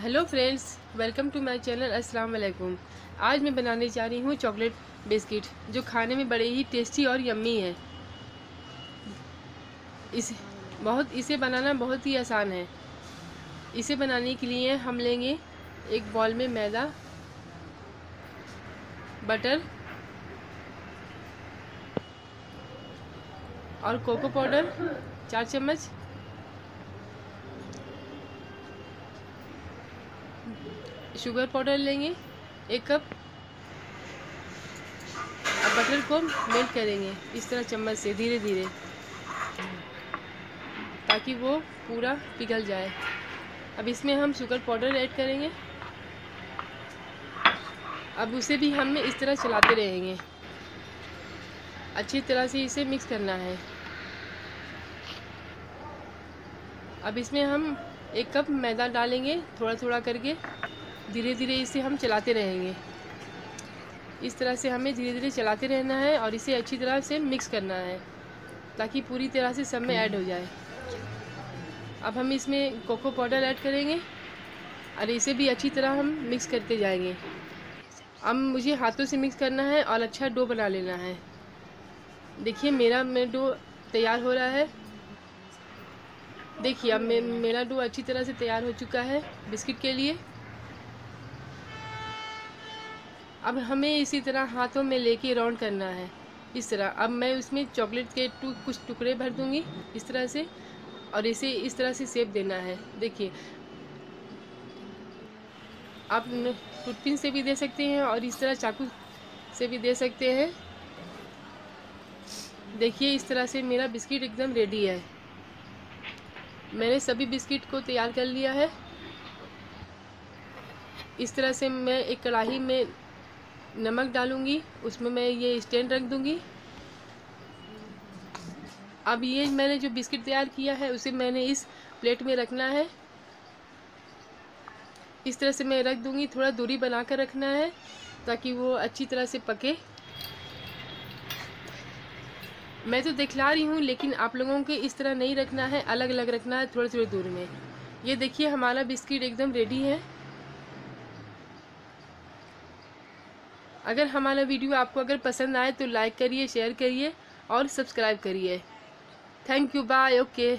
Hello friends welcome to my channel अस्सलाम वालेकुम आज मैं बनाने जा रही हूँ चॉकलेट बिस्किट जो खाने में बड़े ही टेस्टी और यम्मी है। इस, बहुत, इसे बनाना बहुत ही आसान है। इसे बनाने के लिए हम लेंगे एक बॉल में मैदा बटर और कोको पाउडर चार चम्मच। शुगर पाउडर लेंगे, एक कप। अब बटर को मेल्ट करेंगे, इस तरह चम्मच से धीरे धीरे ताकि वो पूरा पिघल जाए। अब इसमें हम शुगर पाउडर ऐड करेंगे। अब उसे भी हम इस तरह चलाते रहेंगे। अच्छी तरह से इसे मिक्स करना है। अब इसमें हम एक कप मैदा डालेंगे थोड़ा थोड़ा करके। धीरे धीरे इसे हम चलाते रहेंगे। इस तरह से हमें धीरे धीरे चलाते रहना है और इसे अच्छी तरह से मिक्स करना है, ताकि पूरी तरह से सब में ऐड हो जाए। अब हम इसमें कोको पाउडर ऐड करेंगे और इसे भी अच्छी तरह हम मिक्स करते जाएँगे। अब मुझे हाथों से मिक्स करना है और अच्छा डो बना लेना है। देखिए, मेरा मैं डो तैयार हो रहा है। देखिए, अब मेरा डो अच्छी तरह से तैयार हो चुका है बिस्किट के लिए। अब हमें इसी तरह हाथों में लेके राउंड करना है। इस तरह। अब मैं उसमें चॉकलेट के टू, कुछ टुकड़े भर दूँगी इस तरह से, और इसे इस तरह से सेप देना है। देखिए। आप टूथपिन से भी दे सकते हैं और इस तरह चाकू से भी दे सकते हैं। देखिए, इस तरह से मेरा बिस्किट एकदम रेडी है। मैंने सभी बिस्किट को तैयार कर लिया है। इस तरह से मैं एक कढ़ाई में नमक डालूँगी, उसमें मैं ये स्टैंड रख दूँगी। अब ये मैंने जो बिस्किट तैयार किया है, उसे मैंने इस प्लेट में रखना है। इस तरह से मैं रख दूँगी, थोड़ा दूरी बना कर रखना है, ताकि वो अच्छी तरह से पके। मैं तो दिखला रही हूँ, लेकिन आप लोगों के इस तरह नहीं रखना है अलग अलग रखना है थोड़ी थोड़ी दूर में। ये देखिए, हमारा बिस्किट एकदम रेडी है। अगर हमारा वीडियो आपको अगर पसंद आए तो लाइक करिए शेयर करिए और सब्सक्राइब करिए। Thank you bye okay